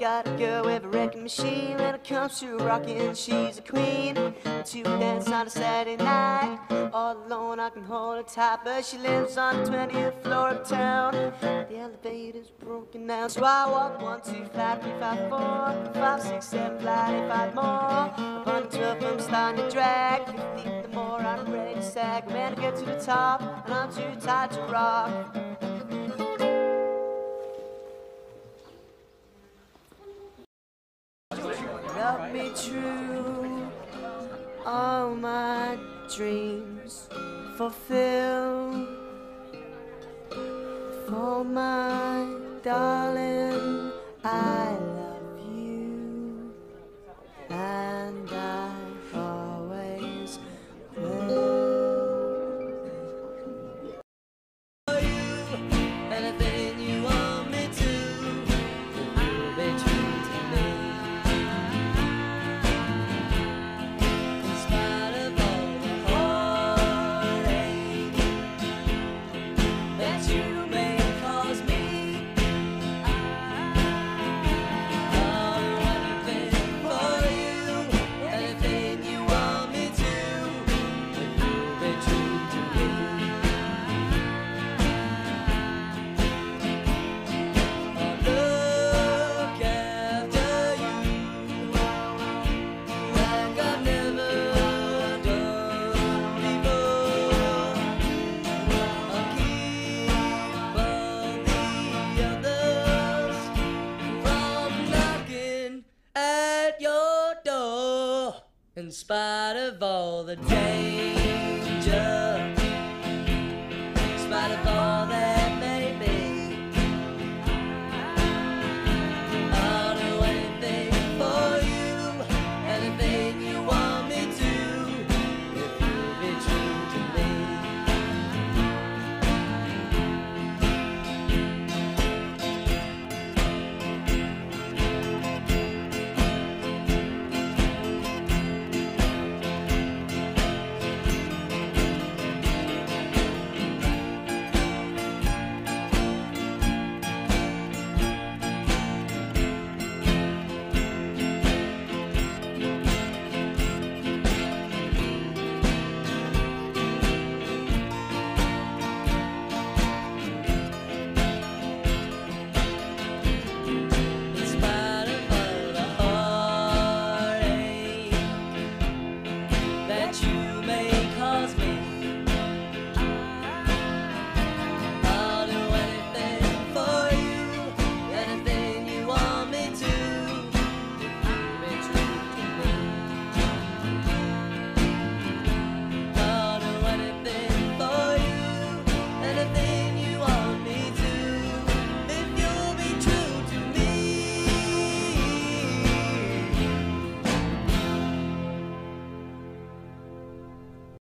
Got a girl with a wrecking machine when it comes to rocking. She's a queen. To dance on a Saturday night. All alone, I can hold her tight, but she lives on the 20th floor of town. The elevator's broken down, so I walk one, two, five, three, five, four, five, six, seven, flat, eight, five more. Upon the 12, I'm starting to drag. 15, the more I'm ready to sag. Man, I get to the top, and I'm too tired to rock. True, all my dreams fulfilled. For my darling, In spite of all the danger, that you